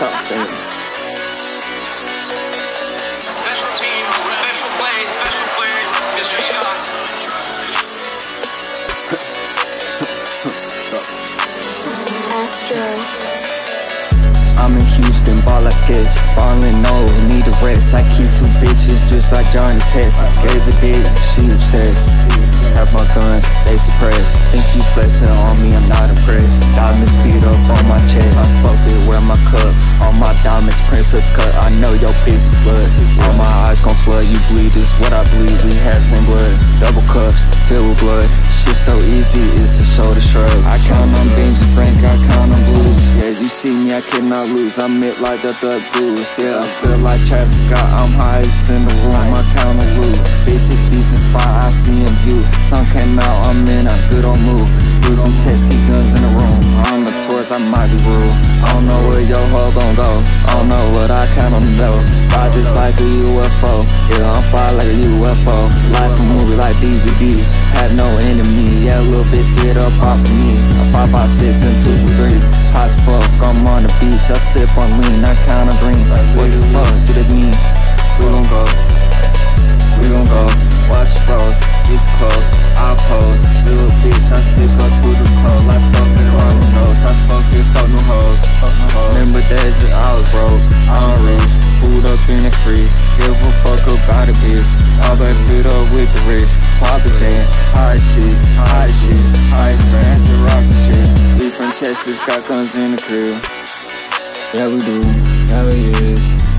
Stop. Scott. Astro. I'm in Houston, ball I sketch, ballin' no, need a rest. I keep two bitches just like Johnny Test. Gave a dick, she obsessed. Have my guns, they suppressed. Think you flexing cut. I know your piece is slut. All my eyes gon' flood, you bleed this what I bleed. We have same blood, double cups, filled with blood. Shit so easy, it's a shoulder shrug. I count on Benji Frank, I count on blues. Yeah, you see me, I cannot lose. I'm it like the thug blues. Yeah, I feel like Travis Scott. I'm highest in the room. I count on loot. Bitches, decent spot. I see him view. Sun came out. I'm in a good old move. Might be rude. I don't know where your hoe gon' go. I don't know what I count on the dough. Fly just like a UFO. Yeah, I'm fly like a UFO. Life a movie like DVD. Had no enemy. Yeah, little bitch, get up off of me. A five, five, six, and two for three. Hot fuck, I'm on the beach. I sip on lean, I count freeze. Give a fuck about a bitch. All that fit up with the wrist. Pop is in. High shit, high shit. High brand, the rocket shit. We from Texas, got guns in the crib. Yeah, we do. Yeah, we is.